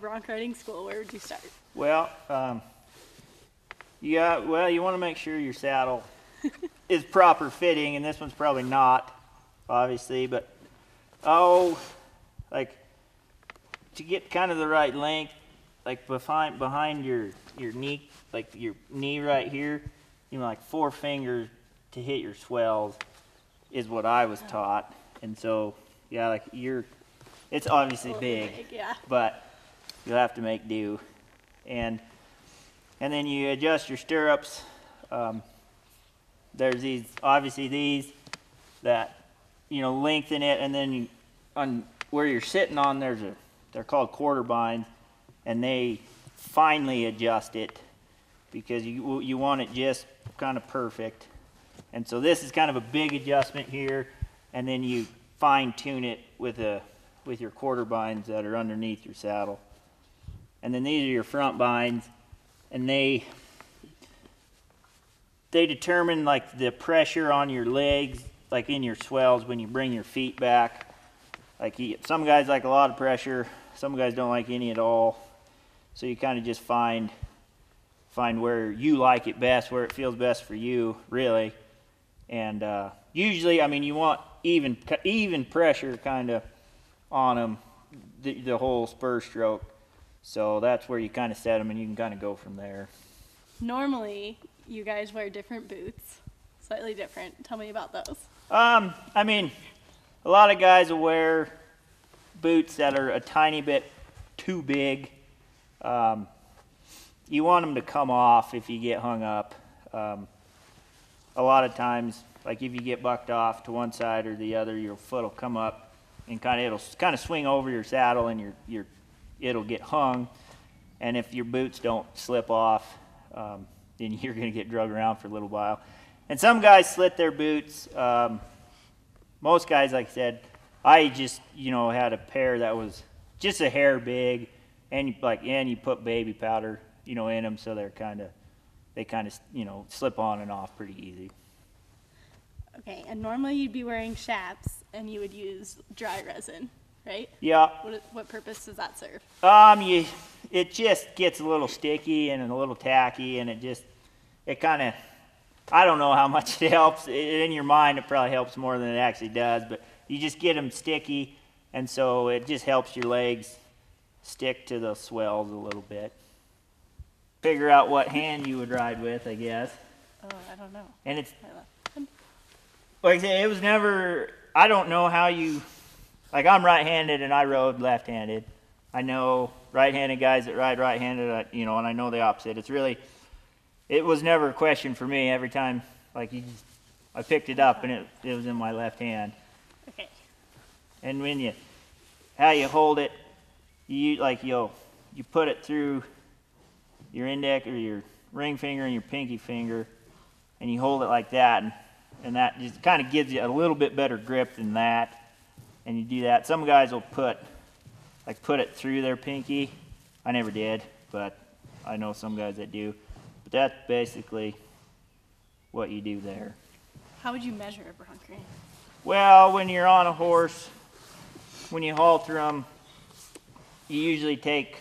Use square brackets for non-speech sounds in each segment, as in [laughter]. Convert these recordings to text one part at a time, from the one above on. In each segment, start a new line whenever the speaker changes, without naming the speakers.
bronc riding school, where would you start?
Well, um, yeah, well, you want to make sure your saddle [laughs] is proper fitting, and this one's probably not, obviously, but oh, like to get kind of the right length, like behind behind your your knee, like your knee right here, you know, like four fingers to hit your swells is what I was taught, and so yeah, like you're, it's obviously
A little
big
Yeah.
but you'll have to make do. And and then you adjust your stirrups. Um, there's these, obviously these that you know lengthen it, and then you, on where you're sitting on, there's a they're called quarter binds, and they finely adjust it because you you want it just kind of perfect. And so this is kind of a big adjustment here, and then you fine tune it with a with your quarter binds that are underneath your saddle. And then these are your front binds, and they they determine like the pressure on your legs, like in your swells when you bring your feet back. Like you- some guys like a lot of pressure, some guys don't like any at all. So you kind of just find find where you like it best, where it feels best for you, really. And uh, usually, I mean, you want even even pressure kind of on them the, the whole spur stroke. So that's where you kind of set them, and you can kind of go from there.
Normally, you guys wear different boots, slightly different. Tell me about those.
Um, I mean, a lot of guys wear boots that are a tiny bit too big. Um, you want them to come off if you get hung up. Um, a lot of times, like if you get bucked off to one side or the other, your foot will come up and kind of it'll kind of swing over your saddle and your your it'll get hung. And if your boots don't slip off, um, then [laughs] you're going to get drug around for a little while. And some guys slit their boots. Um, most guys, like I said, I just you know had a pair that was just a hair big, and like and you put baby powder you know in them so they're kind of they kind of you know slip on and off pretty easy.
Okay, and normally you'd be wearing chaps and you would use dry rosin, right?
Yeah,
What, what purpose does that serve?
Um, you, it just gets a little sticky and a little tacky, and it just, it kind of, I don't know how much it [laughs] helps. In your mind, it probably helps more than it actually does, but you just get them sticky, and so it just helps your legs stick to the swells a little bit. Figure out what hand you would ride with, I guess.
Oh, I don't know.
And it's
My left hand.
like I said, it was never. I don't know how you. Like I'm right-handed and I rode left-handed. I know right-handed guys that ride right-handed. You know, and I know the opposite. It's really. It was never a question for me. Every time, like you, just, I picked it up and it it was in my left hand.
Okay.
And when you, how you hold it, you like you'll you put it through your index or your ring finger and your pinky finger, and you hold it like that, and, and that just kind of gives you a little bit better grip than that. And you do that. Some guys will put like put it through their pinky. I never did, but I know some guys that do. But that's basically what you do there.
How would you measure a bronc rein?
Well, when you're on a horse, when you halter them, you usually take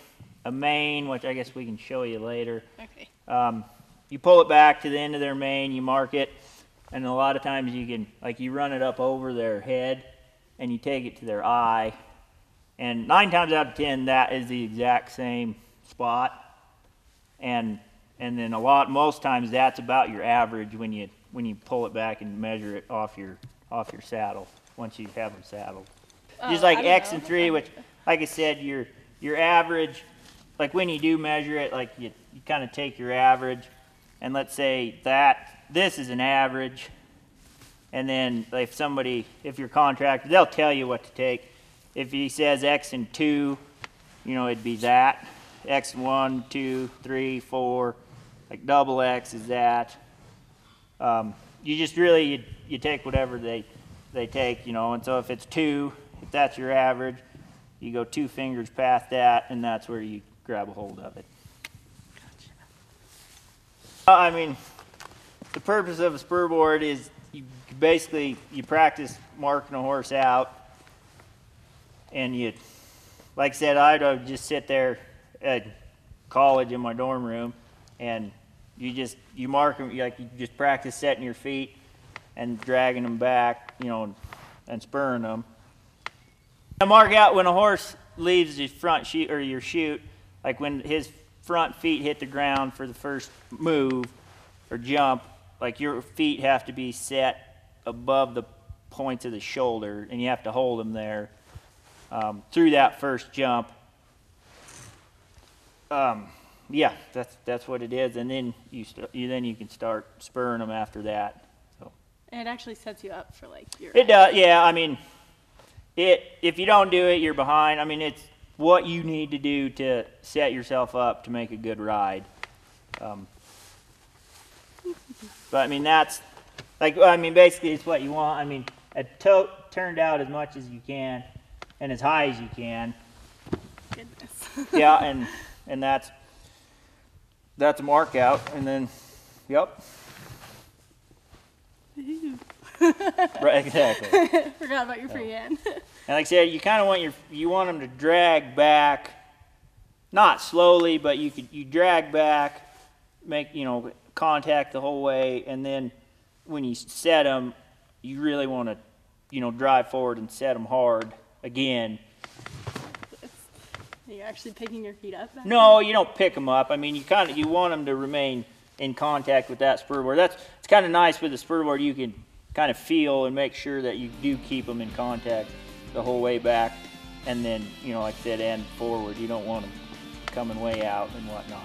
a mane, which I guess we can show you later.
Okay.
Um, you pull it back to the end of their mane, you mark it, and a lot of times you can, like, you run it up over their head and you take it to their eye. And nine times out of ten, that is the exact same spot. And and then a lot, most times, that's about your average when you when you pull it back and measure it off your off your saddle once you have them saddled. Oh, Just
Oh,
like X
know.
and three, which, like I said, your your average, like when you do measure it, like you, you kind of take your average, and let's say that this is an average, and then if somebody, if you're contracted, they'll tell you what to take. If he says X and two, you know it'd be that. X one, two, three, four, like double X is that. Um, you just really you, you take whatever they they take, you know. And so if it's two, if that's your average, you go two fingers past that, and that's where you grab a hold of it. Uh, I mean, the purpose of a spur board is you basically you practice marking a horse out, and you, like I said, I'd just sit there at college in my dorm room, and you just you mark them like you just practice setting your feet and dragging them back, you know, and spurring them. I mark out when a horse leaves his front chute or your chute, like when his front feet hit the ground for the first move or jump, like your feet have to be set above the points of the shoulder, and you have to hold them there um, through that first jump. Um, yeah, that's that's what it is, and then you, st- you then you can start spurring them after that. So.
And it actually sets you up for like your.
It does, yeah. I mean, it if you don't do it, you're behind. I mean, it's what you need to do to set yourself up to make a good ride. Um, but I mean, that's like I mean, basically, it's what you want. I mean, a tote turned out as much as you can and as high as you can.
Goodness.
Yeah, [laughs] and and that's that's a mark out, and then, yep. [laughs] right, exactly. [laughs]
Forgot about your free hand.
And like I said, you kind of want your you want them to drag back, not slowly, but you could you drag back, make you know contact the whole way, and then when you set them, you really want to you know drive forward and set them hard again.
Are you actually picking your feet up?
No, you don't pick them up. I mean, you kind of you want them to remain in contact with that spur board. That's it's kind of nice with the spur board. You can kind of feel and make sure that you do keep them in contact the whole way back, and then you know, like I said, end forward. You don't want them coming way out and whatnot.